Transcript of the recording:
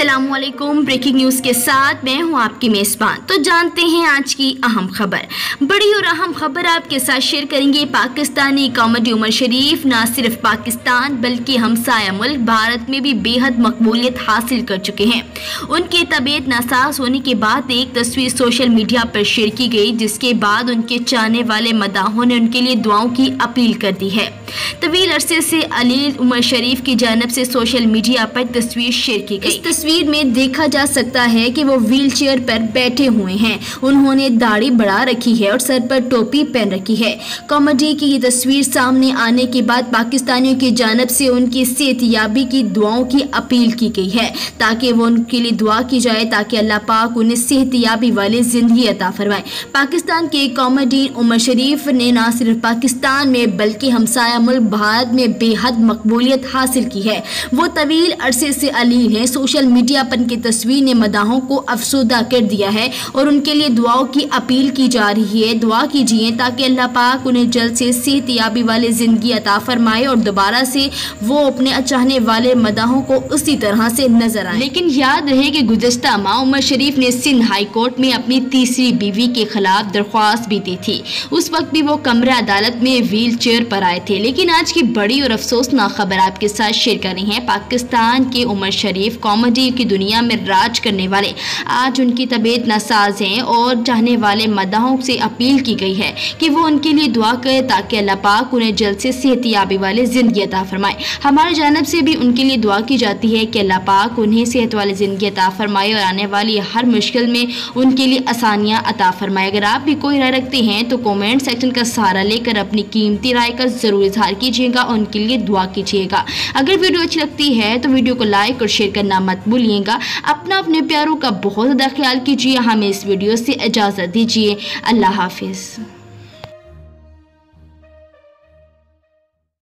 Aslam breaking news के साथ मैं हूँ आपकी मेजबान। तो जानते हैं आज की अहम खबर। बड़ी और अहम खबर आपके साथ शेयर करेंगे पाकिस्तानी कॉमेडी उमर शरीफ। न सिर्फ़ पाकिस्तान, बल्कि हमसाया मुल्क भारत में भी बेहद मकबूलियत हासिल कर चुके हैं। उनकी तबीयत नासाज होने के बाद एक तस्वीर सोशल मीडिया पर शेयर की गई, जिसके बाद उनके चाहने वाले मदाहों ने उनके लिए दुआओं की अपील कर दी है। तवील अरसे से अलील उमर शरीफ की जानब से सोशल मीडिया पर तस्वीर शेयर की गई। तस्वीर में देखा जा सकता है कि वो व्हील चेयर पर बैठे हुए हैं। उन्होंने दाढ़ी बढ़ा रखी है और सर पर टोपी पहन रखी है। कॉमेडी की ये तस्वीर सामने आने के बाद पाकिस्तानियों की जानब से उनकी सेहतयाबी की दुआओं की अपील की गई है, ताकि वो उनके लिए दुआ की जाए, ताकि अल्लाह पाक उन्हें सेहतयाबी वाली ज़िंदगी अता फरमाए। पाकिस्तान के कॉमेडी उमर शरीफ ने न सिर्फ़ पाकिस्तान में, बल्कि हमसाया मुल्क भारत में बेहद मकबूलियत हासिल की है। वो तवील अरसे से अलील हैं, सोशल मीडिया पर की तस्वीर ने मदाहों को अफसोदा कर दिया है और उनके लिए दुआओं की अपील की जा रही है। दुआ कीजिए ताकि अल्लाह पाक उन्हें जल्द से सेहतियाबी वाली ज़िंदगी अता फरमाए और दोबारा से वो अपने चाहने वाले मदाहों को उसी तरह से नज़र आए। लेकिन याद रहे कि गुजशत माह उमर शरीफ ने सिंध हाई कोर्ट में अपनी तीसरी बीवी के खिलाफ दरख्वास्त भी दी थी। उस वक्त भी वो कमरा अदालत में व्हील चेयर पर आए थे। लेकिन आज की बड़ी और अफसोसनाक खबर आपके साथ शेयर कर रही है। पाकिस्तान के उमर शरीफ कॉमेडी की दुनिया में राज करने वाले। आज उनकी तबीयत नासाज हैं और चाहने वाले मदाहों से अपील की गई है कि वो उनके लिए दुआ करें ताकि अल्लाह पाक उन्हें जल्द से सेहतियाबी वाले ज़िंदगी अता फरमाए। हमारे जानब से भी उनके लिए दुआ की जाती है कि अल्लाह पाक उन्हें सेहत वाली ज़िंदगी अता फरमाए और आने वाली हर मुश्किल में उनके लिए आसानियाँ अता फरमाए। अगर आप भी कोई राय रखते हैं तो कॉमेंट सेक्शन का सहारा लेकर अपनी कीमती राय का ज़रूर इजहार कीजिएगा और उनके लिए दुआ कीजिएगा। अगर वीडियो अच्छी लगती है तो वीडियो को लाइक और शेयर करना मत भूलिएगा अपना अपने प्यारों का बहुत ज़्यादा ख्याल कीजिए, हमें इस वीडियो से इजाज़त दीजिए। अल्लाह हाफिज़।